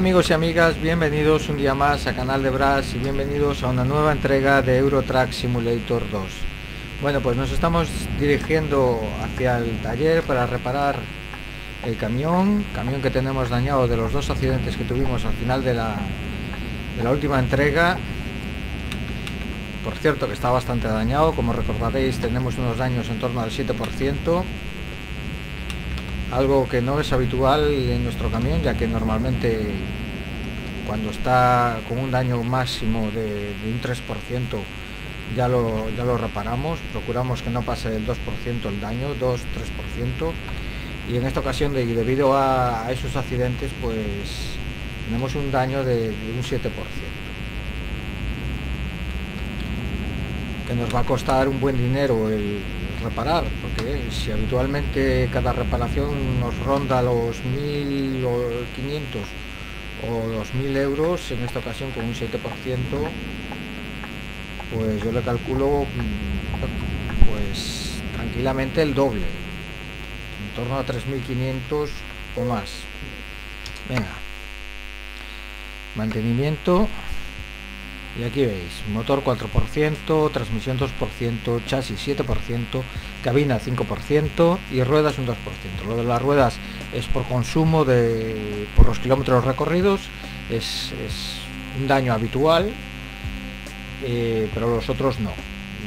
amigos y amigas, bienvenidos un día más a Canal de Brass y bienvenidos a una nueva entrega de Eurotrack Simulator 2. Bueno, pues nos estamos dirigiendo hacia el taller para reparar el camión, camión que tenemos dañado de los dos accidentes que tuvimos al final de la, de la última entrega. Por cierto que está bastante dañado, como recordaréis tenemos unos daños en torno al 7% algo que no es habitual en nuestro camión ya que normalmente cuando está con un daño máximo de, un 3% ya lo, ya lo reparamos, procuramos que no pase del 2% el daño, 2-3% y en esta ocasión de, debido a, esos accidentes pues tenemos un daño de, de un 7% que nos va a costar un buen dinero el, reparar, porque si habitualmente cada reparación nos ronda los 1.500 o los 1.000 euros, en esta ocasión con un 7%, pues yo le calculo pues tranquilamente el doble, en torno a 3.500 o más. Venga, mantenimiento y aquí veis motor 4% transmisión 2% chasis 7% cabina 5% y ruedas un 2% lo de las ruedas es por consumo de por los kilómetros recorridos es, un daño habitual eh, pero los otros no.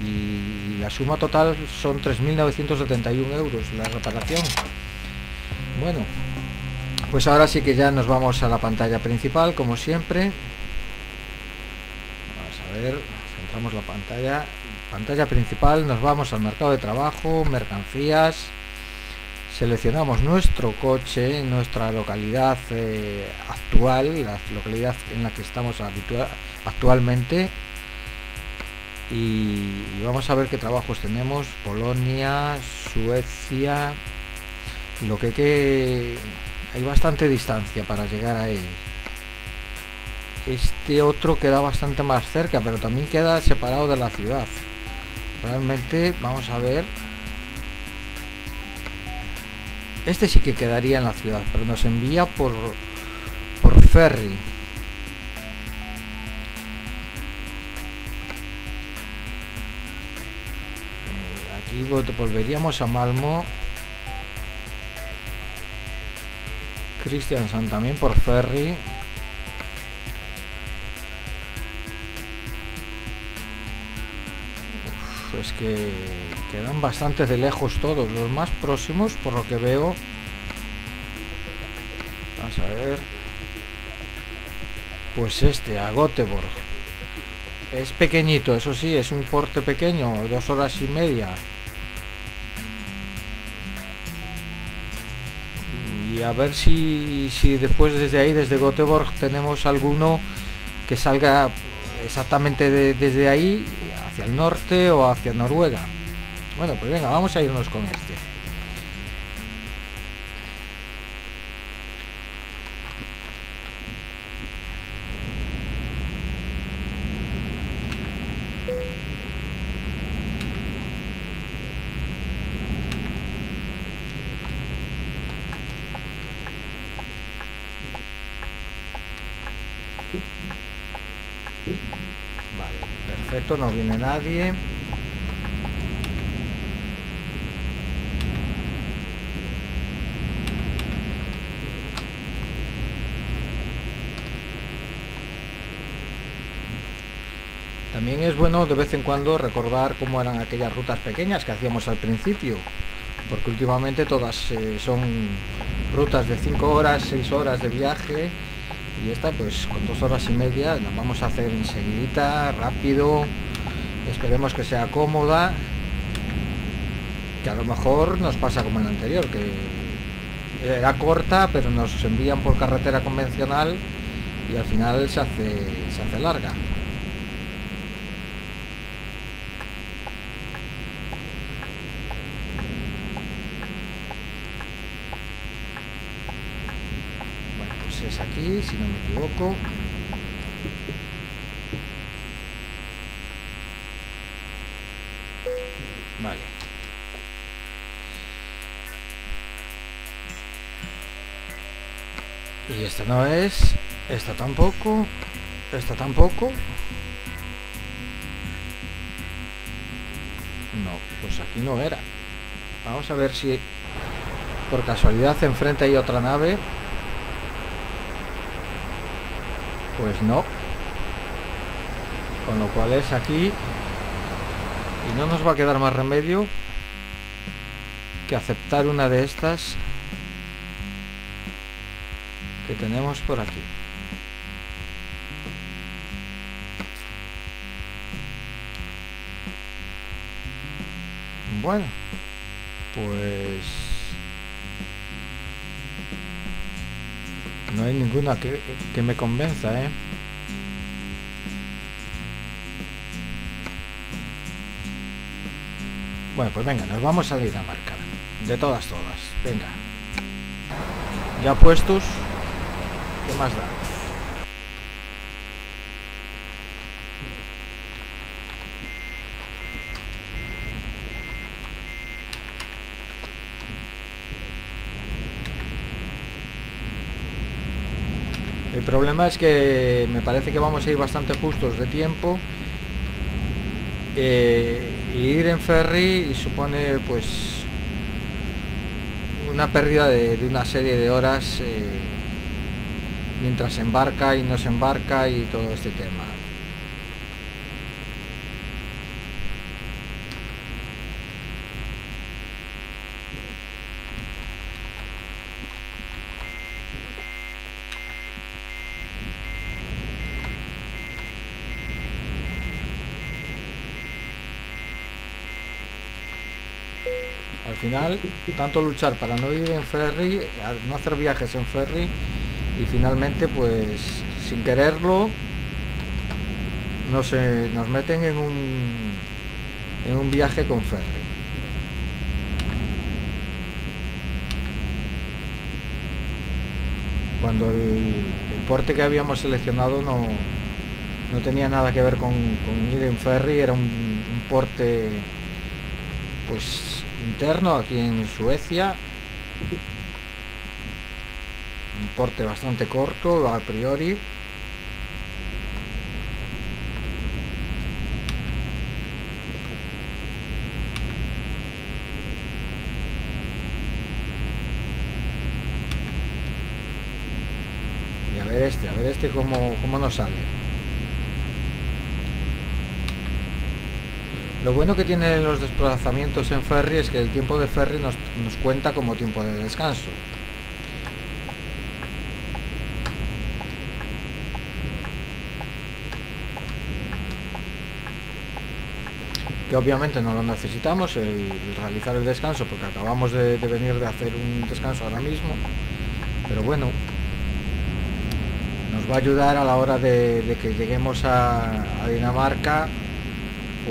Y la suma total son 3.971 euros la reparación. Bueno pues ahora sí que ya nos vamos a la pantalla principal como siempre ver, centramos la pantalla. Pantalla principal, nos vamos al mercado de trabajo, mercancías. Seleccionamos nuestro coche, nuestra localidad eh, actual, la localidad en la que estamos actualmente. Y, vamos a ver qué trabajos tenemos. Polonia, Suecia. Lo que, que hay bastante distancia para llegar a él. Este otro queda bastante más cerca, pero también queda separado de la ciudad. Realmente, vamos a ver. Este sí que quedaría en la ciudad, pero nos envía por, por ferry. Aquí volveríamos a Malmo. Christiansen también por ferry. Es que quedan bastante de lejos todos. Los más próximos, por lo que veo... Vamos a ver... Pues este, a Göteborg. Es pequeñito, eso sí, es un porte pequeño, dos horas y media. Y a ver si, si después desde ahí, desde Göteborg, tenemos alguno que salga exactamente desde ahí hacia el norte o hacia Noruega. Bueno, pues venga, vamos a irnos con no viene nadie. También es bueno de vez en cuando recordar cómo eran aquellas rutas pequeñas que hacíamos al principio, porque últimamente todas eh, son rutas de 5 horas, 6 horas de viaje y esta pues con dos horas y media nos vamos a hacer enseguida, rápido, esperemos que sea cómoda, que a lo mejor nos pasa como en la anterior, que era corta pero nos envían por carretera convencional y al final se hace, se hace larga. aquí, si no me equivoco. Vale. Y esta no es. Esta tampoco. Esta tampoco. No, pues aquí no era. Vamos a ver si por casualidad enfrente hay otra nave. Pues no. Con lo cual es aquí. Y no nos va a quedar más remedio que aceptar una de estas tenemos por aquí. Bueno, pues no hay ninguna que, que me convenza, ¿eh? Bueno, pues venga, nos vamos a Dinamarca. De todas, todas. Venga. Ya puestos. El problema es que me parece que vamos a ir bastante justos de tiempo. Eh, y ir en ferry supone pues una pérdida de, de una serie de horas eh, mientras embarca y no se embarca y todo este tema. Al final, tanto luchar para no ir en ferry, no hacer viajes en ferry y finalmente, pues, sin quererlo, nos, eh, nos meten en un, en un viaje con ferry. Cuando el, el porte que habíamos seleccionado no, no tenía nada que ver con, con ir en ferry, era un, un porte pues interno aquí en Suecia. Un porte bastante corto a priori. Y a ver este, a ver este cómo, cómo nos sale. Lo bueno que tienen los desplazamientos en ferry es que el tiempo de ferry nos, nos cuenta como tiempo de descanso. Que obviamente no lo necesitamos, el, realizar el descanso, porque acabamos de, venir de hacer un descanso ahora mismo. Pero bueno, nos va a ayudar a la hora de, que lleguemos a Dinamarca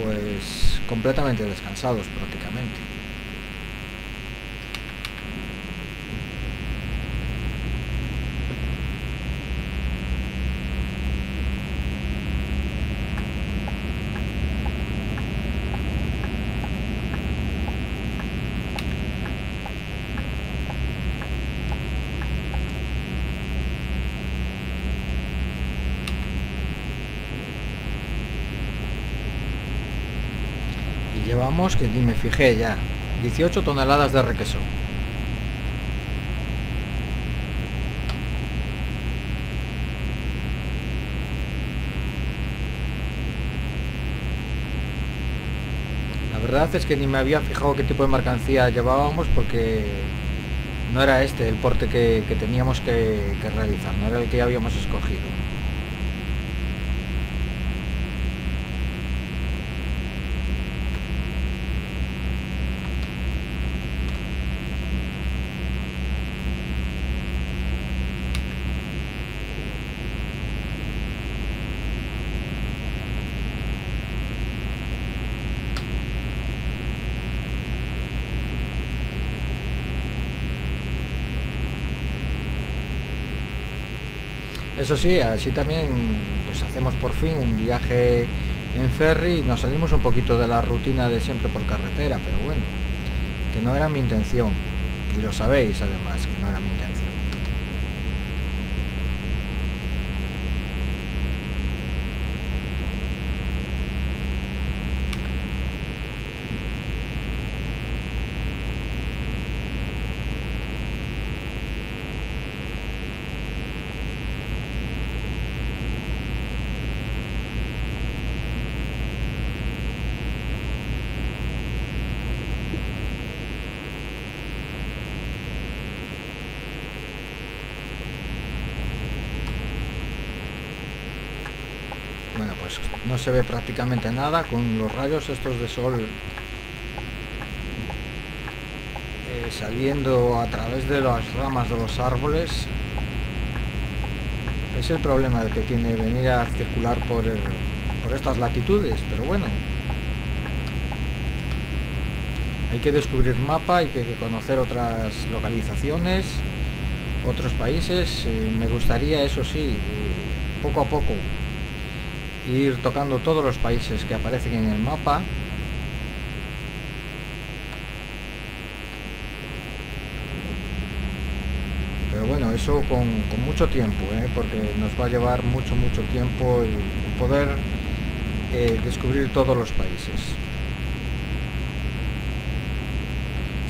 pues completamente descansados prácticamente. Y que ni me fijé ya, 18 toneladas de requesón. La verdad es que ni me había fijado qué tipo de mercancía llevábamos porque no era este el porte que, teníamos que realizar, no era el que habíamos escogido. Eso sí, así también pues hacemos por fin un viaje en ferry y nos salimos un poquito de la rutina de siempre por carretera, pero bueno, que no era mi intención. Y lo sabéis además, que no era mi intención. No se ve prácticamente nada con los rayos estos de sol eh, saliendo a través de las ramas de los árboles. Es el problema que tiene venir a circular por, por estas latitudes pero bueno. Hay que descubrir mapa hay que conocer otras localizaciones otros países eh, me gustaría eso sí eh, poco a poco ir tocando todos los países que aparecen en el mapa pero bueno eso con, mucho tiempo ¿eh? porque nos va a llevar mucho mucho tiempo el, poder eh, descubrir todos los países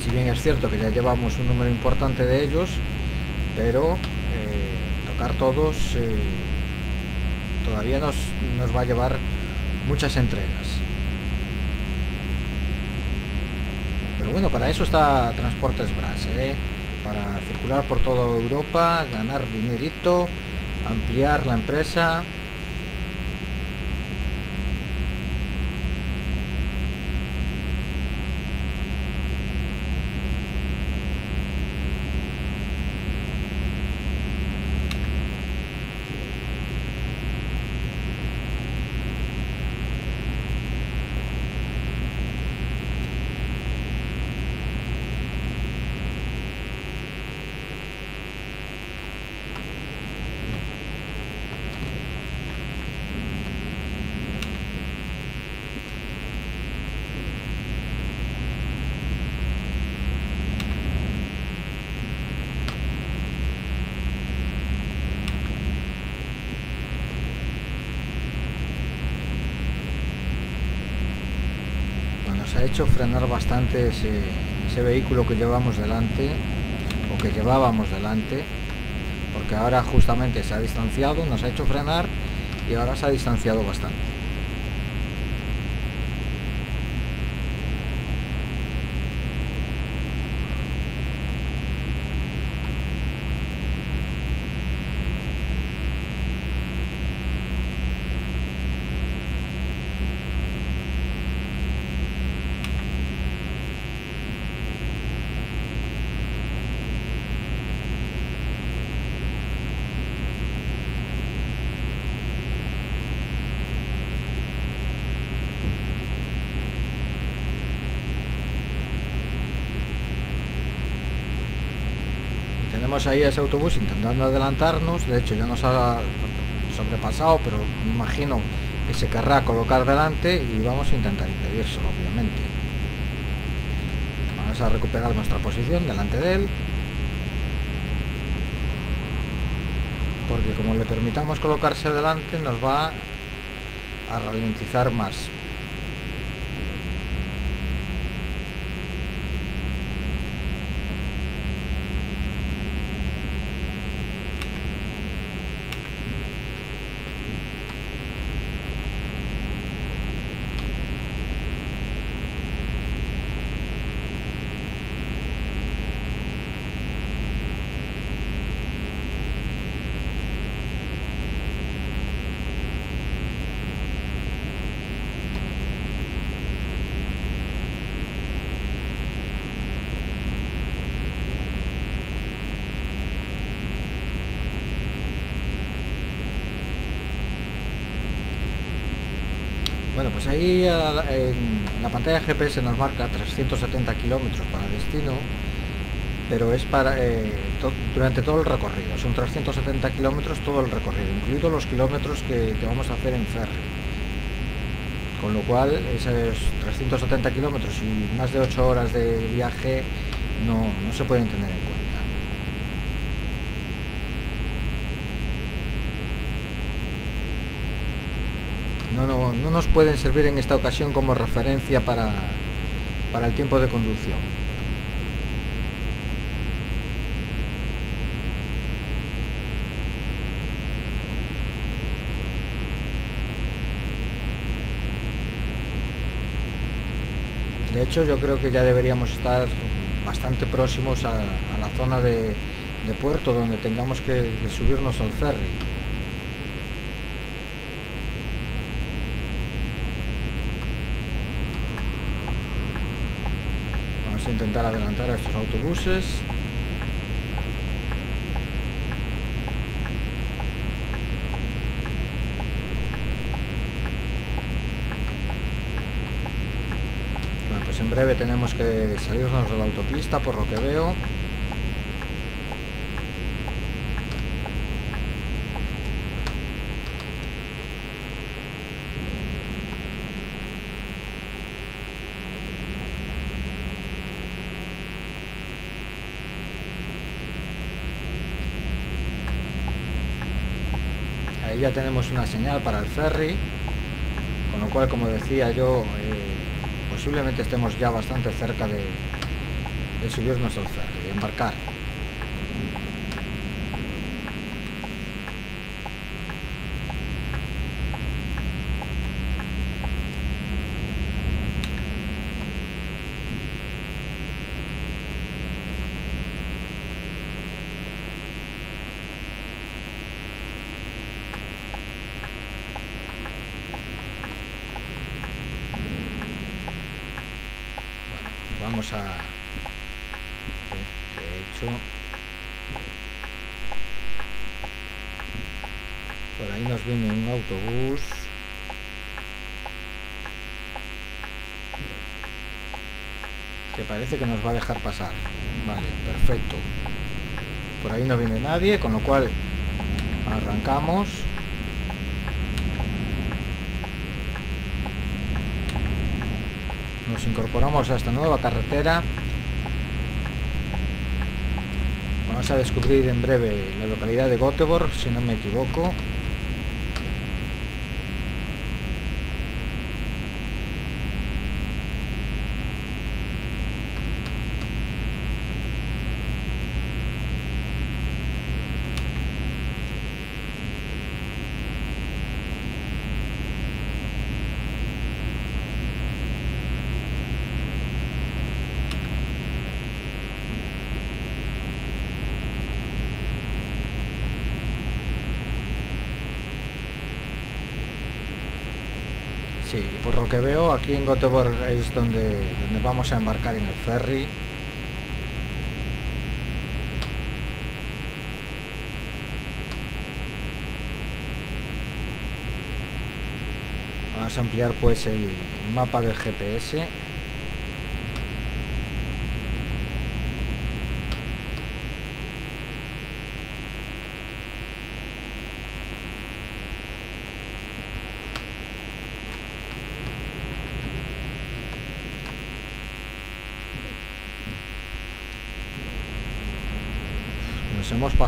si bien es cierto que ya llevamos un número importante de ellos pero eh, tocar todos todavía nos, nos va a llevar muchas entregas. Pero bueno, para eso está Transportes Bras, ¿eh? para circular por toda Europa, ganar dinerito, ampliar la empresa ha hecho frenar bastante ese, vehículo que llevamos delante o que llevábamos delante porque ahora justamente se ha distanciado, nos ha hecho frenar y ahora se ha distanciado bastante. Ahí ese autobús intentando adelantarnos, de hecho ya nos ha sobrepasado, pero me imagino que se querrá colocar delante y vamos a intentar impedírselo, obviamente. Vamos a recuperar nuestra posición delante de él. Porque como le permitamos colocarse delante nos va a ralentizar más. Bueno, pues ahí pantalla GPS nos marca 370 kilómetros para destino, pero es para eh, durante todo el recorrido. Son 370 kilómetros todo el recorrido, incluidos los kilómetros que, vamos a hacer en ferry. Con lo cual, esos 370 kilómetros y más de 8 horas de viaje no, no se pueden tener en cuenta. No, nos pueden servir en esta ocasión como referencia para, para el tiempo de conducción. De hecho, yo creo que ya deberíamos estar bastante próximos a, la zona de, puerto donde tengamos que subirnos al ferry. Intentar adelantar a estos autobuses. Bueno, pues en breve tenemos que salirnos de la autopista por lo que veo. Ya tenemos una señal para el ferry, con lo cual, como decía yo, eh, posiblemente estemos ya bastante cerca de, de subirnos al ferry, embarcar. Vamos a de hecho por ahí nos viene un autobús. Que parece que nos va a dejar pasar. Vale perfecto. Por ahí no viene nadie con lo cual arrancamos nos incorporamos a esta nueva carretera. Vamos a descubrir en breve la localidad de Göteborg si no me equivoco por lo que veo aquí en Göteborg es donde, donde vamos a embarcar en el ferry. Vamos a ampliar pues el mapa del GPS.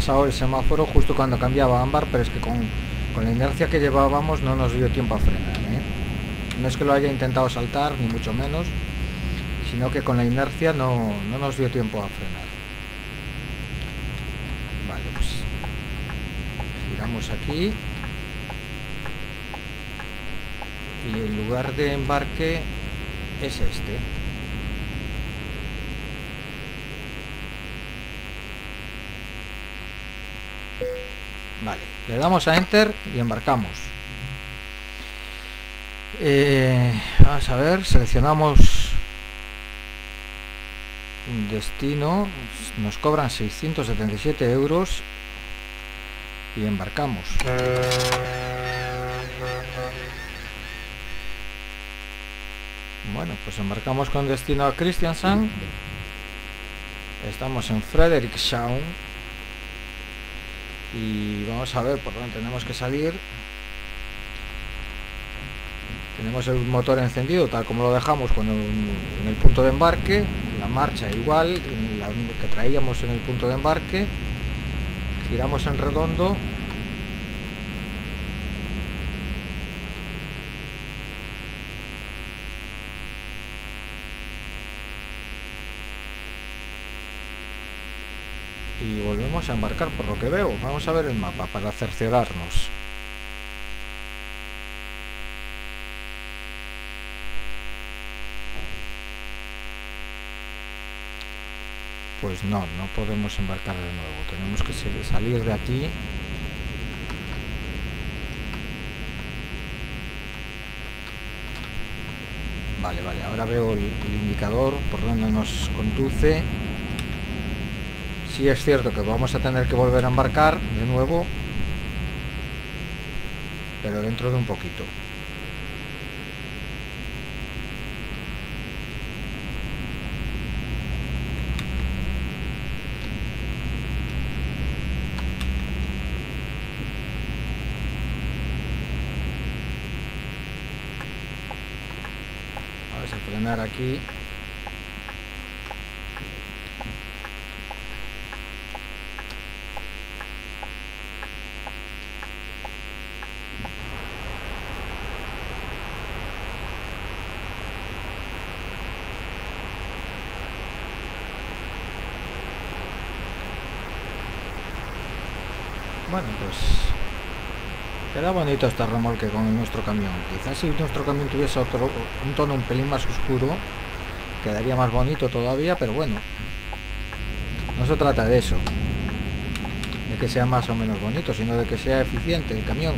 Pasado el semáforo justo cuando cambiaba ámbar, pero es que con, con la inercia que llevábamos no nos dio tiempo a frenar. ¿eh? No es que lo haya intentado saltar, ni mucho menos, sino que con la inercia no, no nos dio tiempo a frenar. Vale, pues giramos aquí. Y el lugar de embarque es este. Vale, le damos a Enter y embarcamos. Eh, vamos a ver, seleccionamos un destino, nos cobran 677 euros y embarcamos. Bueno, pues embarcamos con destino a Christiansand. Estamos en Frederikshavn y vamos a ver por dónde tenemos que salir. Tenemos el motor encendido tal como lo dejamos cuando en el punto de embarque la marcha igual la que traíamos en el punto de embarque giramos en redondo y volvemos a embarcar por lo que veo. Vamos a ver el mapa para cerciorarnos. Pues no, no podemos embarcar de nuevo. Tenemos que salir de aquí. Vale, vale, ahora veo el, indicador por donde nos conduce. Sí es cierto que vamos a tener que volver a embarcar de nuevo, pero dentro de un poquito. aquí Bueno, pues Queda bonito este remolque con nuestro camión. Quizás si nuestro camión tuviese otro, un tono un pelín más oscuro, quedaría más bonito todavía, pero bueno. No se trata de eso. De que sea más o menos bonito, sino de que sea eficiente el camión.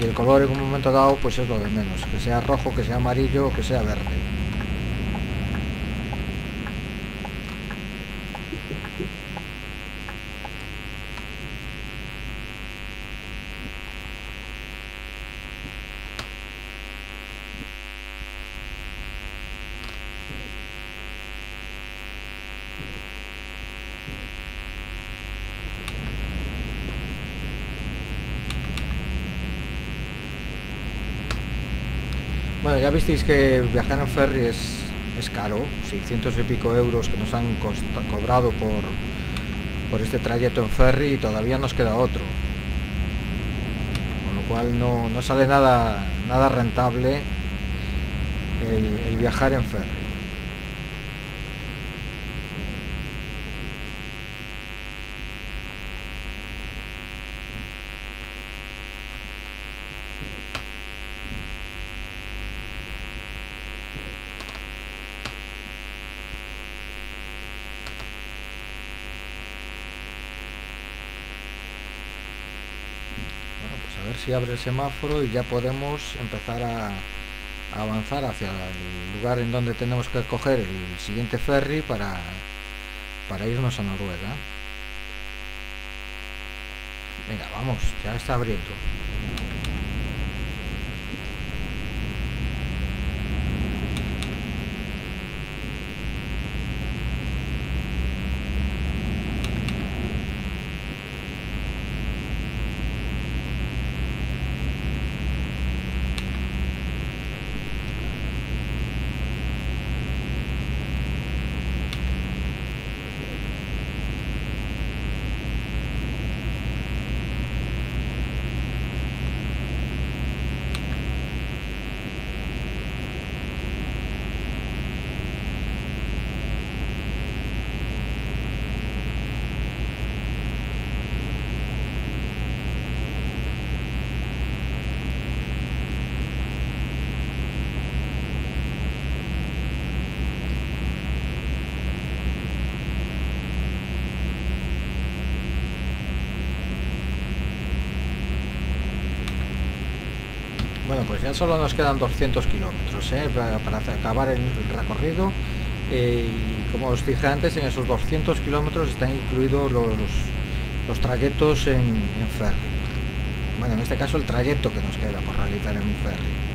Y el color en un momento dado, pues es lo de menos. Que sea rojo, que sea amarillo que sea verde. Bueno, ya visteis que viajar en ferry es, es caro, 600 y pico euros que nos han cobrado por, por este trayecto en ferry y todavía nos queda otro. Con lo cual no, no sale nada, nada rentable el viajar en ferry. Abre el semáforo y ya podemos empezar a, avanzar hacia el lugar en donde tenemos que coger el siguiente ferry para, para irnos a Noruega. Venga, vamos, ya está abriendo. Pues ya solo nos quedan 200 kilómetros ¿eh? para, acabar el recorrido. Eh, y como os dije antes, en esos 200 kilómetros están incluidos los, los trayectos en, en ferry. Bueno, en este caso el trayecto que nos queda por realizar en un ferry.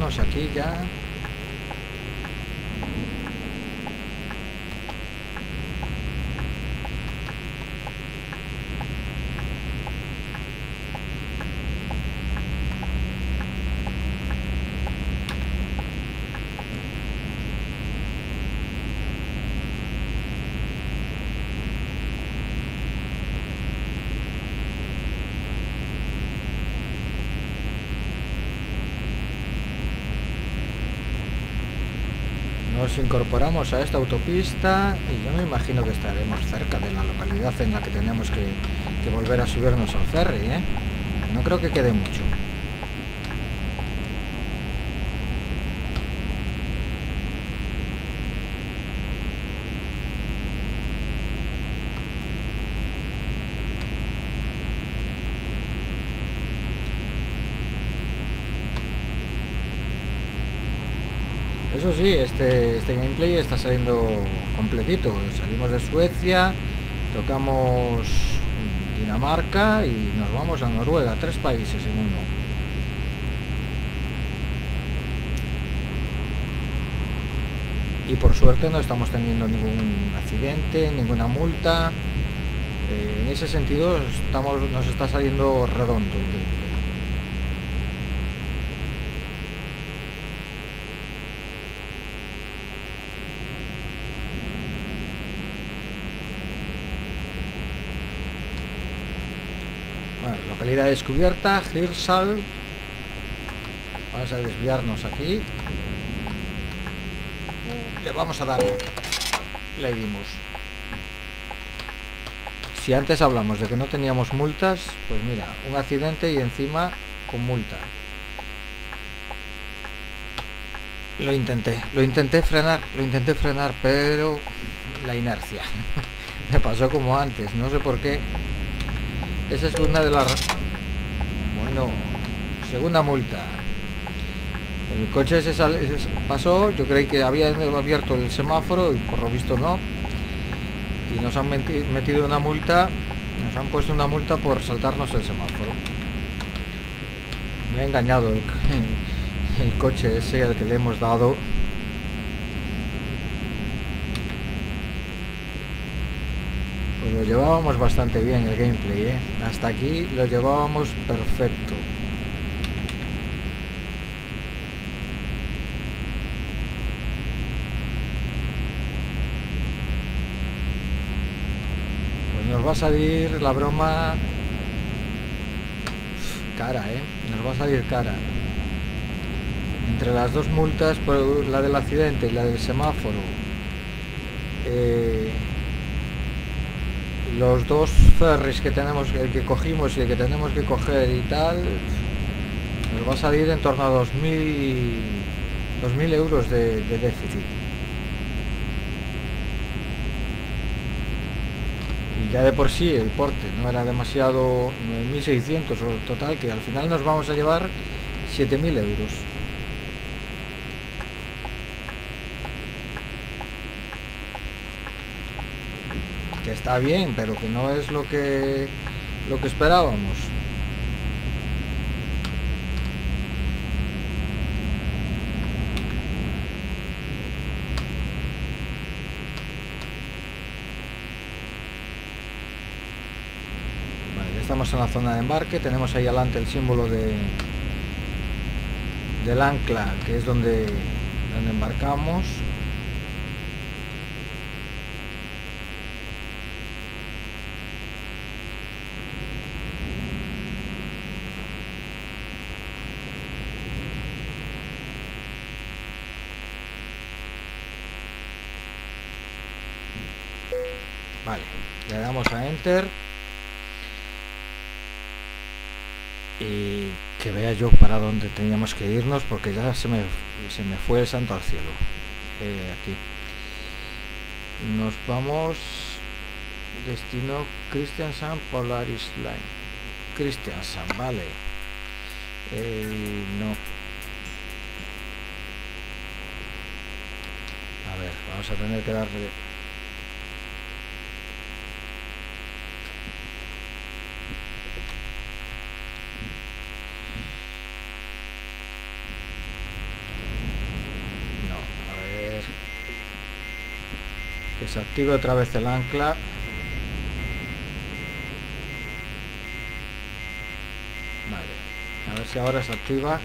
Aquí ya Nos incorporamos a esta autopista y yo me imagino que estaremos cerca de la localidad en la que tenemos que, volver a subirnos al ferry, ¿eh? No creo que quede mucho. Sí, este, este gameplay está saliendo completito. Salimos de Suecia, tocamos Dinamarca y nos vamos a Noruega, tres países en uno. Y por suerte no estamos teniendo ningún accidente, ninguna multa. Eh, en ese sentido estamos, nos está saliendo redondo localidad descubierta, Hirsal. Vamos a desviarnos aquí. Le vamos a dar. Le dimos. Si antes hablamos de que no teníamos multas, pues mira, un accidente y encima con multa. Lo intenté, lo intenté frenar, lo intenté frenar, pero la inercia. Me pasó como antes, no sé por qué. Esa es una de las... Bueno, segunda multa. El coche se, sal... se pasó, yo creí que había abierto el semáforo y por lo visto no. Y nos han meti- metido una multa, nos han puesto una multa por saltarnos el semáforo. Me ha engañado el coche ese al que le hemos dado. Pues lo llevábamos bastante bien el gameplay, ¿eh? Hasta aquí lo llevábamos perfecto. Pues nos va a salir la broma cara, ¿eh? Nos va a salir cara. Entre las dos multas, por la del accidente y la del semáforo, eh, los dos ferries que tenemos, el que cogimos y el que tenemos que coger y tal, nos va a salir en torno a 2.000 2.000 euros de, déficit. Y ya de por sí el porte no era demasiado 9.600 o total, que al final nos vamos a llevar 7.000 euros. Que está bien, pero que no es lo que lo que esperábamos. Ya estamos en la zona de embarque, tenemos ahí adelante el símbolo de del ancla, que es donde, donde embarcamos. Vale, le Y que vea yo para dónde teníamos que irnos porque ya se me, se me fue el santo al cielo. Eh, aquí. Nos vamos. Destino Christiansen Polaris Line. Christiansen, vale. Eh, no. A ver, vamos a tener que darle No, a ver. Que se active otra vez el ancla. Vale. A ver si ahora se activa.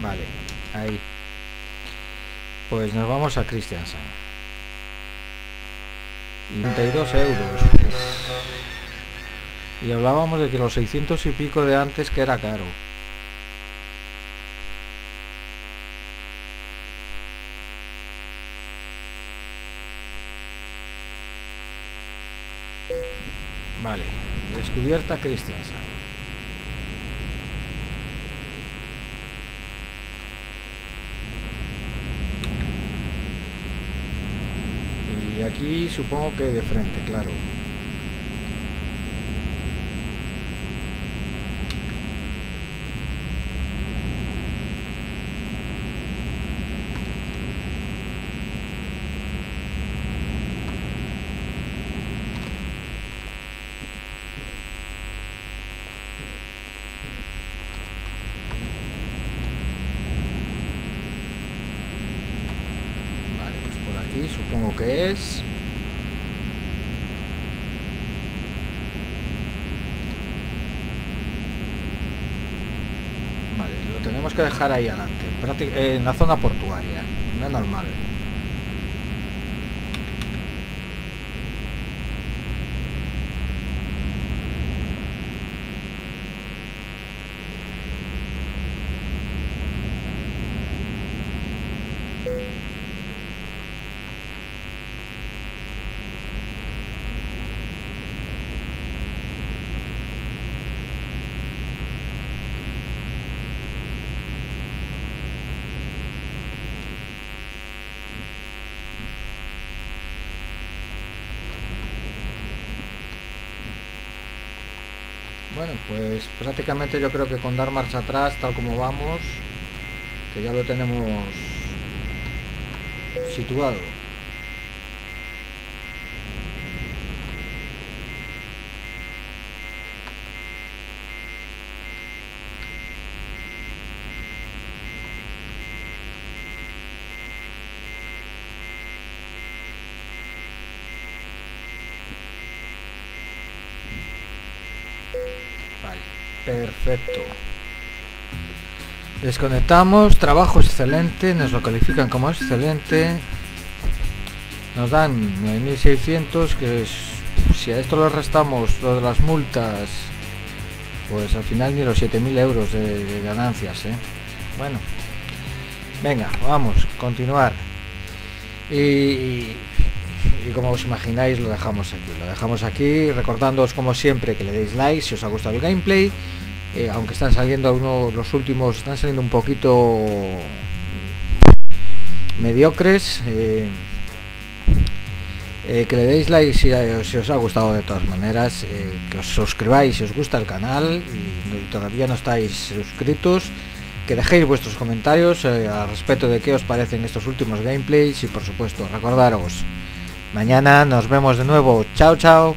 Vale, ahí. Pues nos vamos a Christiansen. 32 euros. Y hablábamos de que los 600 y pico de antes que era caro. Vale, descubierta Christiansen. Y aquí supongo que de frente, claro. Vale, pues por aquí supongo que es. Vale, lo tenemos que dejar ahí adelante, prácti- en la zona portuaria, Bueno, pues prácticamente yo creo que con dar marcha atrás, tal como vamos, que ya lo tenemos situado. Perfecto. Desconectamos, trabajo excelente, nos lo califican como excelente. Nos dan 9.600, que si a esto le restamos lo de las multas, pues al final ni los 7.000 euros de, ganancias, ¿eh? Bueno, venga, vamos, continuar. Y- y como os imagináis lo dejamos aquí lo dejamos aquí recordándoos como siempre que le deis like si os ha gustado el gameplay eh, aunque están saliendo algunos los últimos están saliendo un poquito mediocres eh, eh, que le deis like si, si os ha gustado de todas maneras que os suscribáis si os gusta el canal y, y todavía no estáis suscritos que dejéis vuestros comentarios al respecto de qué os parecen estos últimos gameplays y por supuesto recordaros Mañana nos vemos de nuevo. Chao, chao.